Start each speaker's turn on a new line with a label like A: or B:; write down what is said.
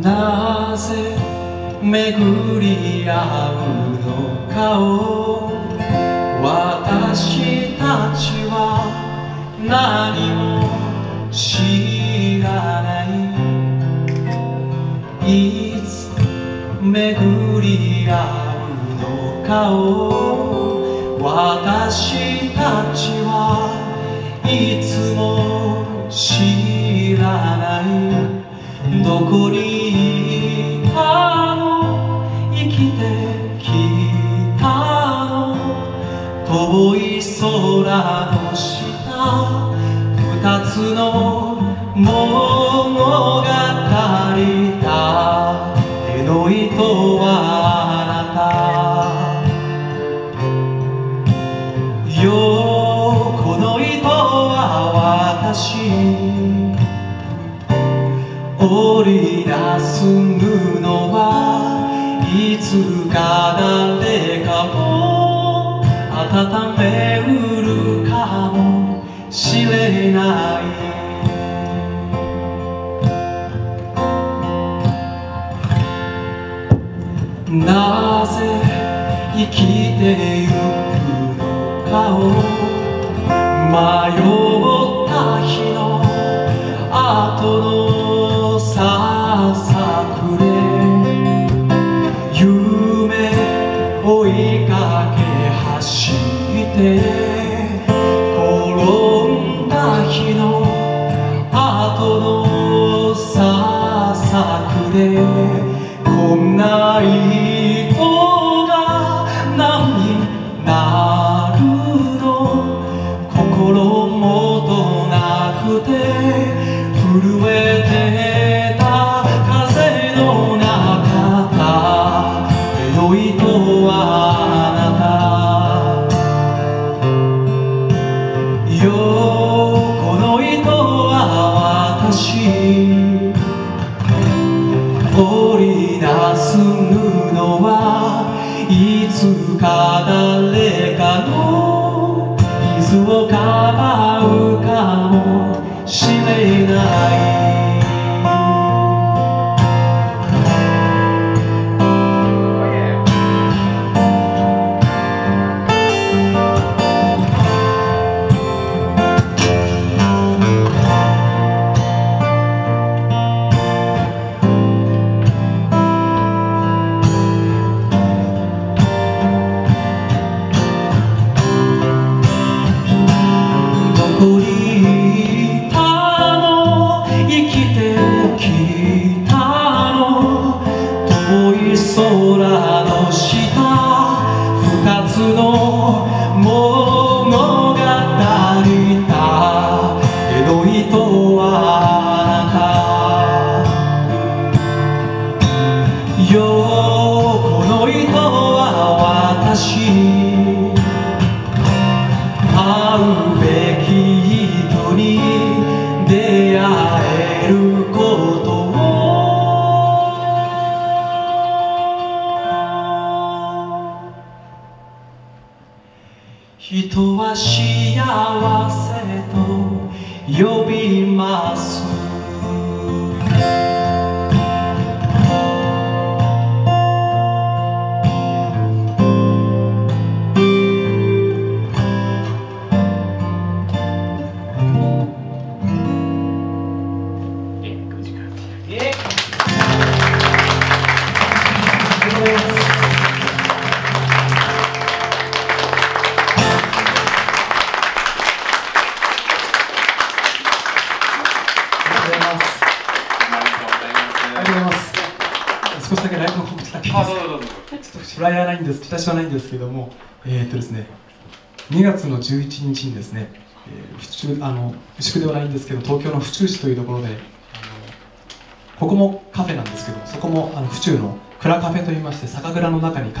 A: なぜ巡り合うのかを私たちは何も知らない。いつ巡り合うのかを私たちはいつも知らない。どこに遠い空の下二つの物語だ。手の糸はあなた。よこの糸は私。織り出す布はいつか誰かを温めうるかもしれない。なぜ生きてゆくのかを迷った日の後のっはしい会うべき人に出会えることを。人は幸せと呼びます。少しだけライブの告知だけちょっとフライヤーないんです、チラシはないんですけども、えー、っとですね、2月の11日にですね、えー府中あの牛久ではないんですけど、東京の府中市というところで、ここもカフェなんですけど、そこもあの府中の蔵カフェといいまして、酒蔵の中にカフェ